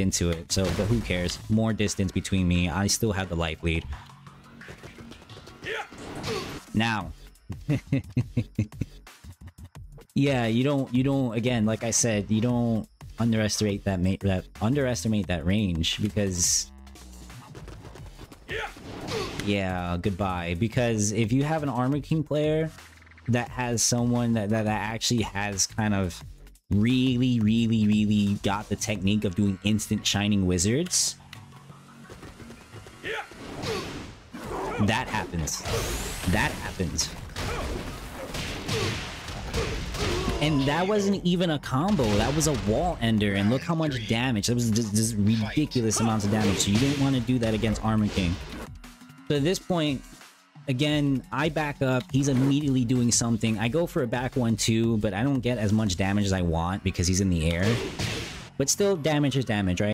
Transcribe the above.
into it. So, but who cares? More distance between me. I still have the life lead. Now. yeah, you don't you don't again, like I said, you don't underestimate that mate that underestimate that range because yeah, goodbye. Because if you have an Armor King player that has someone that, that, that actually has kind of really, really, really got the technique of doing instant Shining Wizards, that happens. That happens. And that wasn't even a combo, that was a wall ender, and look how much damage. That was just, just ridiculous amounts of damage, so you didn't want to do that against Armor King. So at this point, again, I back up, he's immediately doing something. I go for a back one too, but I don't get as much damage as I want because he's in the air. But still, damage is damage, right?